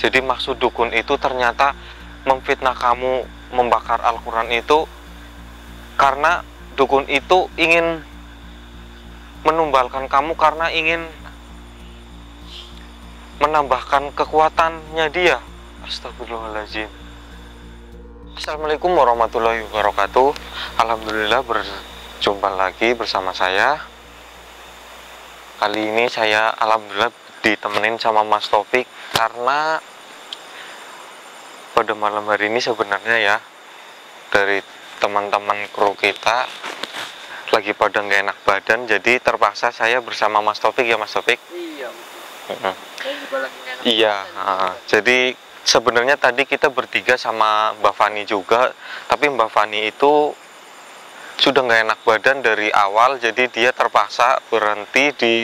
Jadi maksud dukun itu ternyata memfitnah kamu membakar Al-Quran itu karena dukun itu ingin menumbalkan kamu karena ingin menambahkan kekuatannya dia. Astagfirullahaladzim. Assalamualaikum warahmatullahi wabarakatuh. Alhamdulillah berjumpa lagi bersama saya. Kali ini saya alhamdulillah ditemenin sama Mas Topik karena pada malam hari ini sebenarnya ya dari teman-teman kru kita lagi pada nggak enak badan jadi terpaksa saya bersama Mas Topik ya Mas Topik Iya. Iya jadi sebenarnya tadi kita bertiga sama Mbak Fani juga tapi Mbak Fani itu sudah nggak enak badan dari awal jadi dia terpaksa berhenti di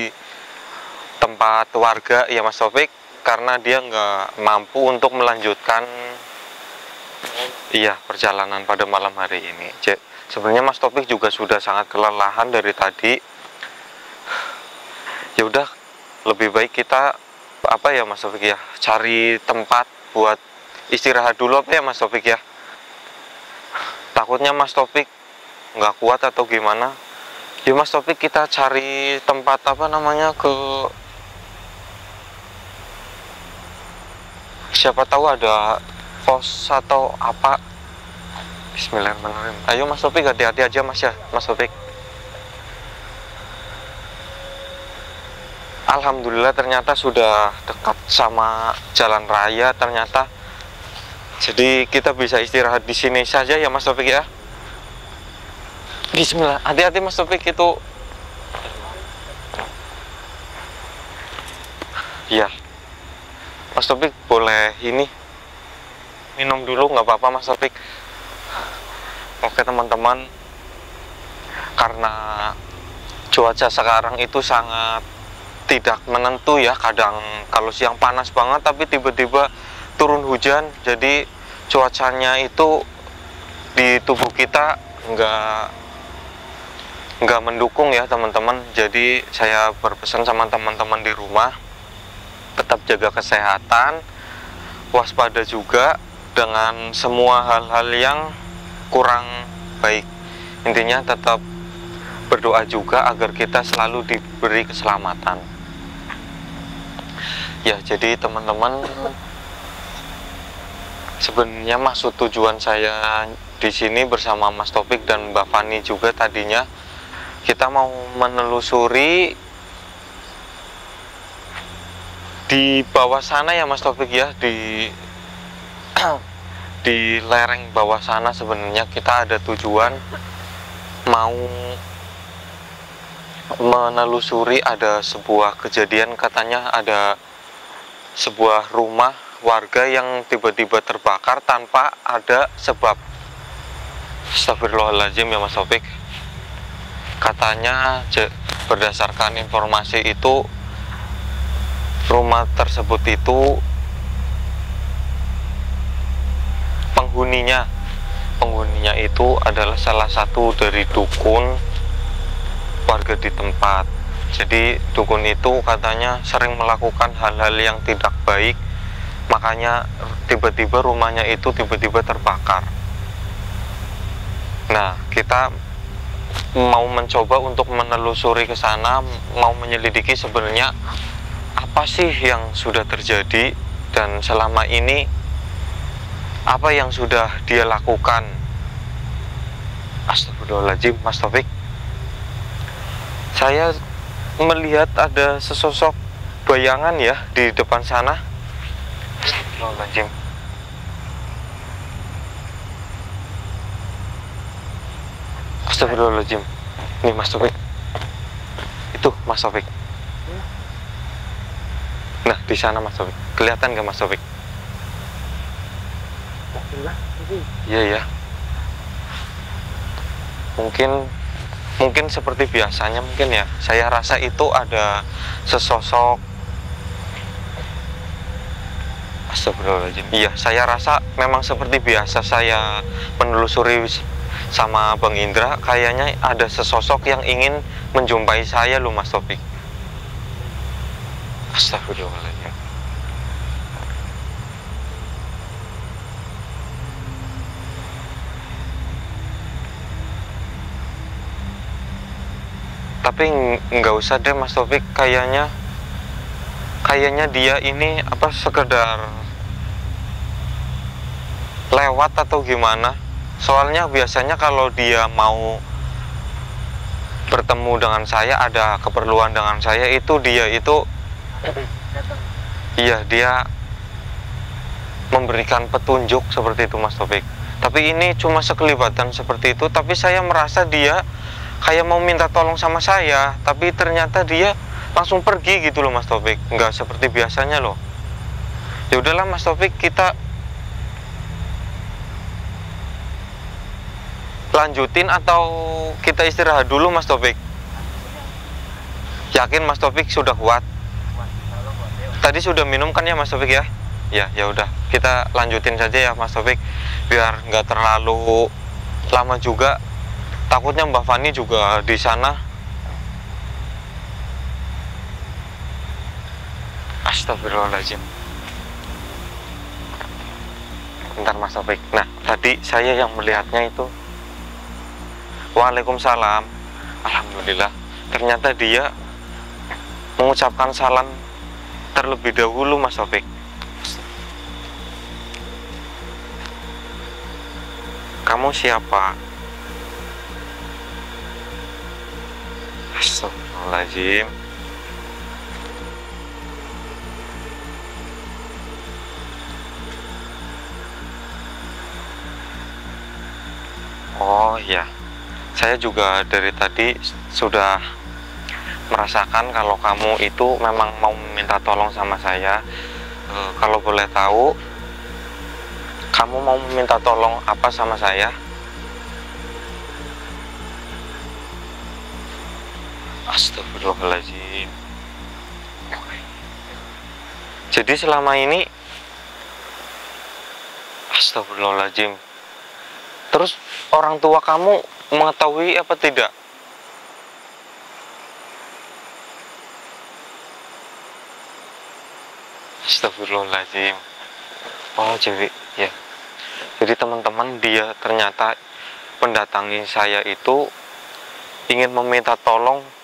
tempat warga ya Mas Topik karena dia nggak mampu untuk melanjutkan iya perjalanan pada malam hari ini. Sebenarnya Mas Topik juga sudah sangat kelelahan dari tadi. Ya udah, lebih baik kita apa ya Mas Topik ya, cari tempat buat istirahat dulu apa ya Mas Topik ya. Takutnya Mas Topik nggak kuat atau gimana. Ya Mas Topik kita cari tempat apa namanya ke siapa tahu ada pos atau apa. Bismillahirrahmanirrahim. Ayo Mas Topik hati-hati aja Mas ya Mas Topik Alhamdulillah ternyata sudah dekat sama jalan raya ternyata. Jadi kita bisa istirahat di sini saja ya Mas Topik ya. Bismillah. Hati-hati Mas Topik itu. Iya Mas Topik boleh ini. Minum dulu nggak apa-apa Mas Topik oke teman-teman. Karena cuaca sekarang itu sangat tidak menentu ya. Kadang kalau siang panas banget tapi tiba-tiba turun hujan. Jadi cuacanya itu di tubuh kita nggak nggak mendukung ya teman-teman. Jadi saya berpesan sama teman-teman di rumah tetap jaga kesehatan waspada juga dengan semua hal-hal yang kurang baik. Intinya tetap berdoa juga agar kita selalu diberi keselamatan. Ya jadi teman-teman sebenarnya maksud tujuan saya di sini bersama Mas Topik dan Mbak Fani juga tadinya kita mau menelusuri di bawah sana ya Mas Topik ya. Di di lereng bawah sana sebenarnya kita ada tujuan mau menelusuri ada sebuah kejadian katanya ada sebuah rumah warga yang tiba-tiba terbakar tanpa ada sebab. Astagfirullahaladzim ya Mas Topik katanya berdasarkan informasi itu rumah tersebut itu penghuninya. Penghuninya itu adalah salah satu dari dukun warga di tempat. Jadi dukun itu katanya sering melakukan hal-hal yang tidak baik makanya tiba-tiba rumahnya itu tiba-tiba terbakar. Nah kita mau mencoba untuk menelusuri ke sana mau menyelidiki sebenarnya apa sih yang sudah terjadi dan selama ini apa yang sudah dia lakukan? Astagfirullahaladzim Mas Taufik. Saya melihat ada sesosok bayangan ya di depan sana. Astagfirullahaladzim. Astagfirullahaladzim. Nih Mas Taufik. Itu Mas Taufik di sana Mas Taufik Kelihatan gak Mas Taufik? Iya ya. Mungkin mungkin seperti biasanya mungkin ya. Saya rasa itu ada sesosok Astagfirullahaladzim. Iya, saya rasa memang seperti biasa saya menelusuri sama Bang Indra, kayaknya ada sesosok yang ingin menjumpai saya loh Mas Topik. Astagfirullahaladzim. Tapi ng- nggak usah deh Mas Taufik. Kayaknya kayaknya dia ini apa sekedar lewat atau gimana. Soalnya biasanya kalau dia mau bertemu dengan saya ada keperluan dengan saya itu dia itu iya dia memberikan petunjuk seperti itu Mas Taufik. Tapi ini cuma sekelibatan seperti itu tapi saya merasa dia kayak mau minta tolong sama saya tapi ternyata dia langsung pergi gitu loh Mas Taufik. Nggak seperti biasanya loh. Ya udahlah Mas Taufik kita lanjutin atau kita istirahat dulu Mas Taufik? Yakin Mas Taufik sudah kuat? Tadi sudah minum kan ya Mas Taufik ya? Ya ya udah. Kita lanjutin saja ya Mas Taufik biar nggak terlalu lama juga takutnya Mbak Fani juga di sana. Astagfirullahaladzim. Bentar Mas Taufik. Nah tadi saya yang melihatnya itu. Waalaikumsalam. Alhamdulillah. Ternyata dia mengucapkan salam terlebih dahulu Mas Taufik. Kamu siapa? Astagfirullahaladzim Oh ya, saya juga dari tadi sudah merasakan kalau kamu itu memang mau minta tolong sama saya. Eh, kalau boleh tahu, kamu mau minta tolong apa sama saya? Astagfirullahaladzim. Jadi selama ini Astagfirullahaladzim. Terus orang tua kamu mengetahui apa tidak? Astagfirullahaladzim. Oh, jadi ya. Jadi teman-teman dia ternyata pendatangi saya itu ingin meminta tolong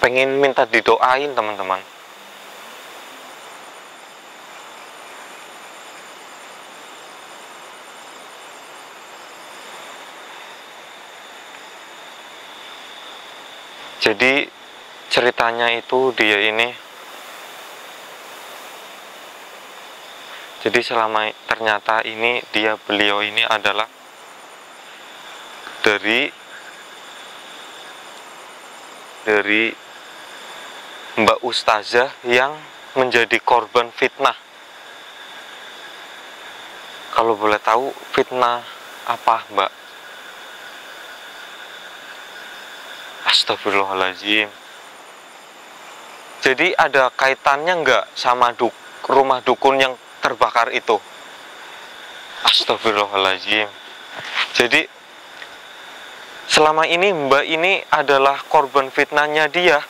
pengen minta didoain teman-teman. Jadi ceritanya itu dia ini Jadi selama ternyata ini dia beliau ini adalah dari dari Ustazah yang menjadi korban fitnah. Kalau boleh tahu fitnah apa, Mbak? Astagfirullahaladzim. Jadi ada kaitannya nggak sama duk, rumah dukun yang terbakar itu? Astagfirullahaladzim. Jadi selama ini Mbak ini adalah korban fitnahnya dia.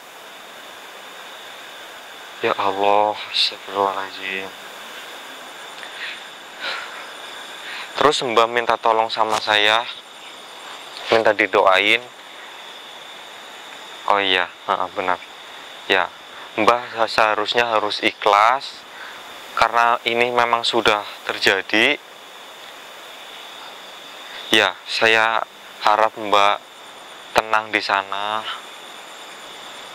Ya Allah, astagfirullahaladzim. Terus Mbak minta tolong sama saya, minta didoain. Oh iya, benar. Ya, Mbak seharusnya harus ikhlas karena ini memang sudah terjadi. Ya, saya harap Mbak tenang di sana.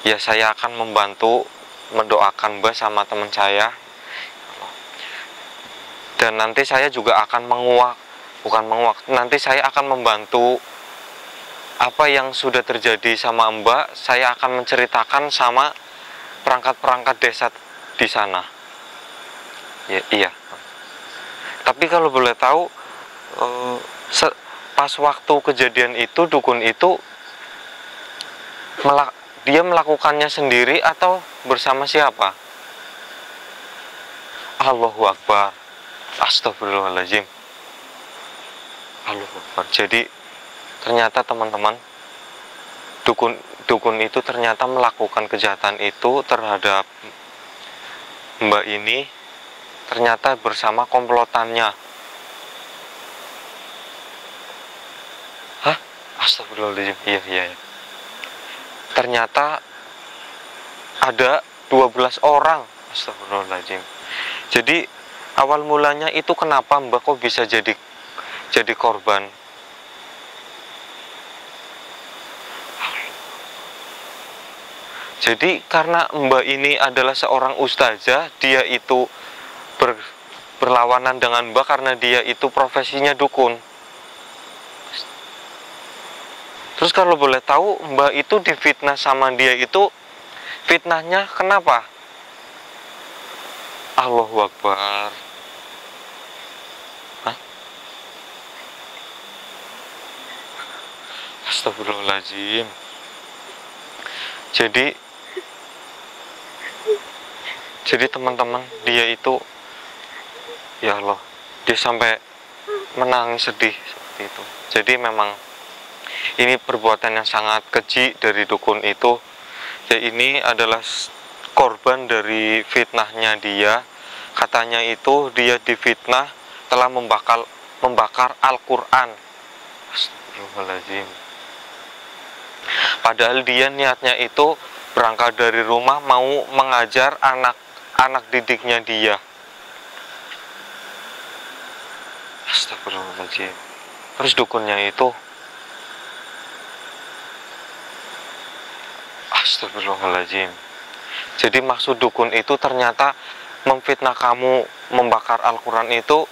Ya, saya akan membantu mendoakan Mbak sama teman saya. Dan nanti saya juga akan menguak, bukan menguak. Nanti saya akan membantu apa yang sudah terjadi sama Mbak, saya akan menceritakan sama perangkat-perangkat desa di sana. Ya, iya. Tapi kalau boleh tahu, eh, pas waktu kejadian itu dukun itu melak- dia melakukannya sendiri atau bersama siapa? Allahu Akbar. Astagfirullahaladzim. Allahu Akbar. Jadi ternyata teman-teman dukun dukun itu ternyata melakukan kejahatan itu terhadap Mbak ini ternyata bersama komplotannya. Hah? Astagfirullahaladzim. Iya, iya, iya. ternyata ada 12 orang. Astagfirullahaladzim. Jadi awal mulanya itu kenapa mbak kok bisa jadi jadi korban? Jadi karena mbak ini adalah seorang ustazah dia itu ber, berlawanan dengan mbak karena dia itu profesinya dukun. Terus kalau boleh tahu mbak itu difitnah sama dia itu fitnahnya kenapa? Allahu Akbar. Hah? Astagfirullahaladzim. Jadi jadi teman-teman dia itu ya Allah dia sampai menangis sedih seperti itu. Jadi memang ini perbuatan yang sangat keji dari dukun itu ya ini adalah korban dari fitnahnya dia. Katanya itu dia difitnah telah membakar membakar Al-Quran. Padahal dia niatnya itu berangkat dari rumah mau mengajar anak anak didiknya dia. Astagfirullahaladzim terus dukunnya itu Astagfirullahaladzim. Jadi maksud dukun itu ternyata memfitnah kamu membakar Al-Quran itu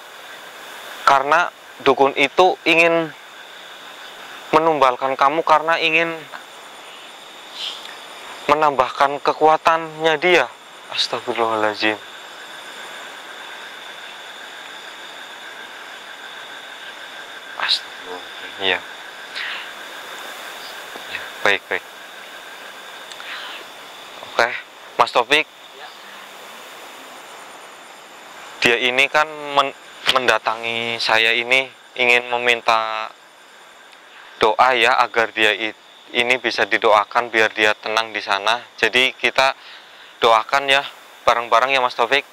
karena dukun itu ingin menumbalkan kamu karena ingin menambahkan kekuatannya dia. Astagfirullahaladzim. Astagfirullahaladzim. Ya. ya baik baik oke Mas Taufik. Dia ini kan men mendatangi saya ini ingin meminta doa ya agar dia ini bisa didoakan biar dia tenang di sana. Jadi kita doakan ya bareng-bareng ya Mas Taufik.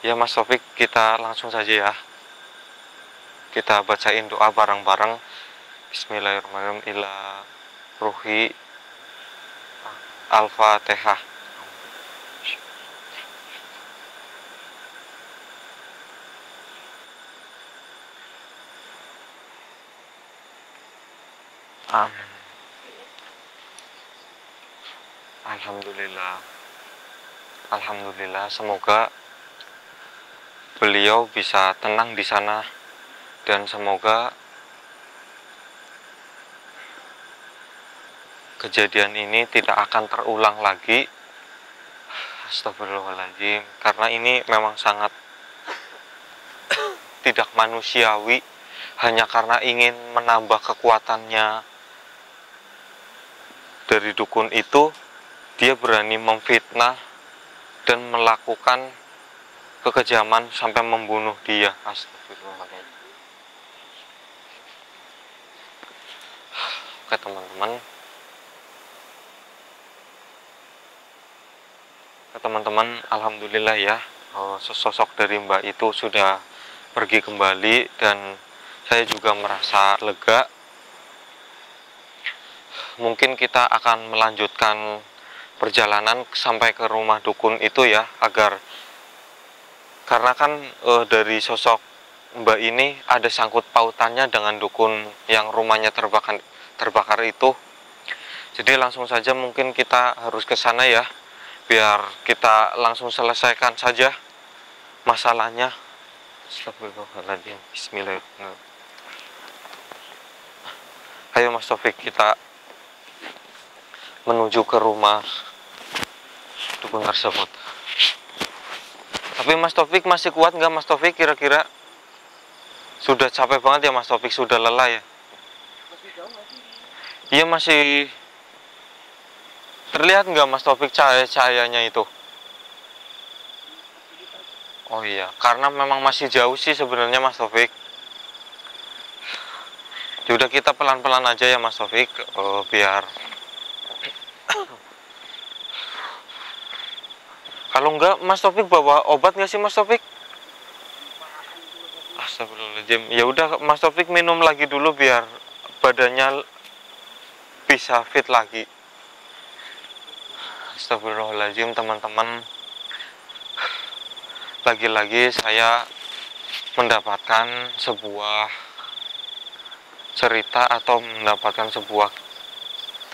Ya Mas Taufik kita langsung saja ya. Kita bacain doa bareng-bareng Bismillahirrahmanirrahim. Ila ruhi Al-Fatihah Amin. Alhamdulillah. Alhamdulillah semoga beliau bisa tenang di sana dan semoga kejadian ini tidak akan terulang lagi. Astagfirullahaladzim. Karena ini memang sangat tidak manusiawi. Hanya karena ingin menambah kekuatannya dari dukun itu dia berani memfitnah dan melakukan kekejaman sampai membunuh dia. Astagfirullahaladzim. Oke teman-teman teman-teman alhamdulillah ya oh, sosok dari mbak itu sudah pergi kembali dan saya juga merasa lega mungkin kita akan melanjutkan perjalanan sampai ke rumah dukun itu ya agar karena kan e, dari sosok Mbak ini ada sangkut pautannya dengan dukun yang rumahnya terbakar terbakar itu. Jadi langsung saja mungkin kita harus ke sana ya, biar kita langsung selesaikan saja masalahnya. Astagfirullahaladzim. Bismillahirrahmanirrahim. Ayo Mas Taufik kita menuju ke rumah dukun tersebut. Tapi Mas Taufik masih kuat nggak Mas Taufik kira-kira? Sudah capek banget ya Mas Taufik, sudah lelah ya? Iya masih terlihat nggak Mas Taufik cahaya-cahayanya itu? Oh iya, karena memang masih jauh sih sebenarnya Mas Taufik. Yaudah kita pelan-pelan aja ya Mas Taufik, oh, biar Kalau enggak, Mas Taufik bawa obat nggak sih Mas Taufik? Astagfirullahaladzim. Ya udah Mas Taufik minum lagi dulu biar badannya bisa fit lagi. Astagfirullahaladzim teman-teman. Lagi-lagi saya mendapatkan sebuah cerita atau mendapatkan sebuah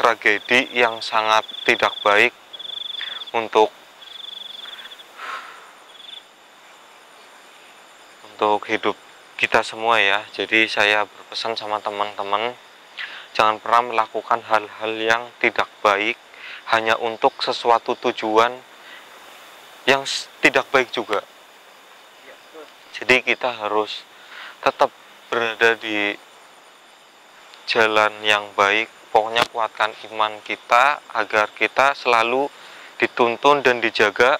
tragedi yang sangat tidak baik untuk untuk hidup kita semua ya. Jadi saya berpesan sama teman-teman jangan pernah melakukan hal-hal yang tidak baik hanya untuk sesuatu tujuan yang tidak baik juga. Iya. Jadi kita harus tetap berada di jalan yang baik. Pokoknya kuatkan iman kita agar kita selalu dituntun dan dijaga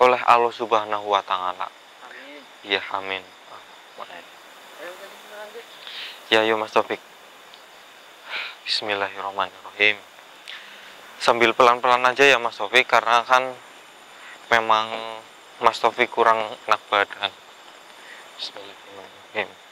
oleh Allah Subhanahu wa taala. Amin. Ya, amin. Ya, yuk Mas Taufik. Bismillahirrahmanirrahim. Sambil pelan-pelan aja ya Mas Taufik karena kan memang Mas Taufik kurang enak badan. Bismillahirrahmanirrahim.